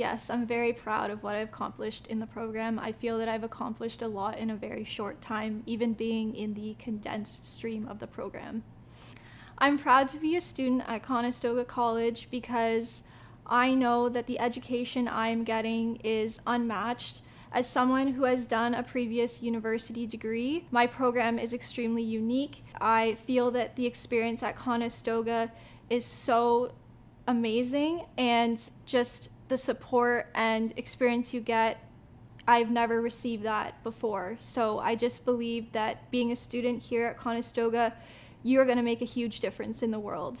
Yes, I'm very proud of what I've accomplished in the program. I feel that I've accomplished a lot in a very short time, even being in the condensed stream of the program. I'm proud to be a student at Conestoga College because I know that the education I'm getting is unmatched. As someone who has done a previous university degree, my program is extremely unique. I feel that the experience at Conestoga is so amazing and just the support and experience you get I've never received that before. So I just believe that being a student here at Conestoga, you're going to make a huge difference in the world.